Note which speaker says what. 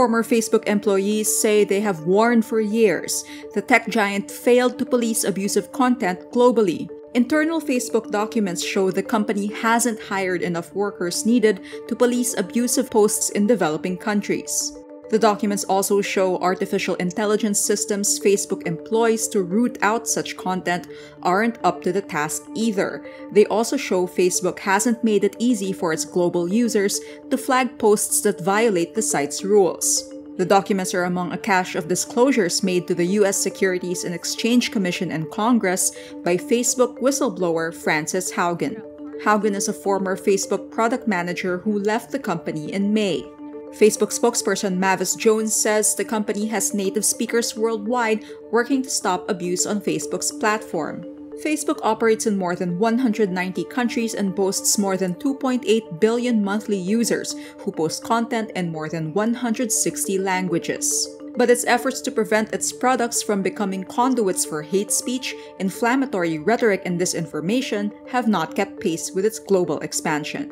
Speaker 1: Former Facebook employees say they have warned for years the tech giant failed to police abusive content globally. Internal Facebook documents show the company hasn't hired enough workers needed to police abusive posts in developing countries. The documents also show artificial intelligence systems Facebook employs to root out such content aren't up to the task either. They also show Facebook hasn't made it easy for its global users to flag posts that violate the site's rules. The documents are among a cache of disclosures made to the U.S. Securities and Exchange Commission and Congress by Facebook whistleblower Frances Haugen. Haugen is a former Facebook product manager who left the company in May. Facebook spokesperson Mavis Jones says the company has native speakers worldwide working to stop abuse on Facebook's platform. Facebook operates in more than 190 countries and boasts more than 2.8 billion monthly users who post content in more than 160 languages. But its efforts to prevent its products from becoming conduits for hate speech, inflammatory rhetoric, and disinformation have not kept pace with its global expansion.